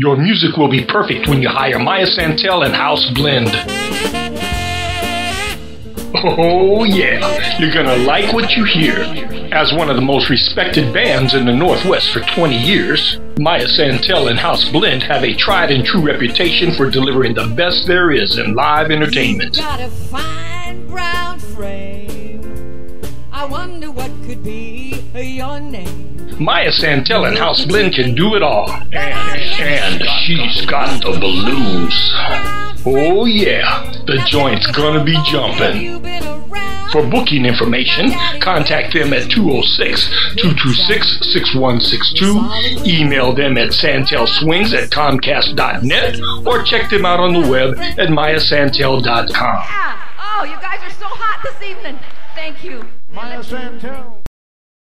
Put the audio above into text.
Your music will be perfect when you hire Maia Santell and House Blend. Oh, yeah, you're gonna like what you hear. As one of the most respected bands in the Northwest for 20 years, Maia Santell and House Blend have a tried and true reputation for delivering the best there is in live entertainment. I wonder what could be your name. Maia Santell and House Blend can do it all. And, and she's got the blues. Oh yeah, the joint's gonna be jumping. For booking information, contact them at 206-226-6162, email them at santellswings at comcast.net, or check them out on the web at maiasantell.com. Yeah. Oh, you guys are so hot this evening. Thank you. Maia Santell.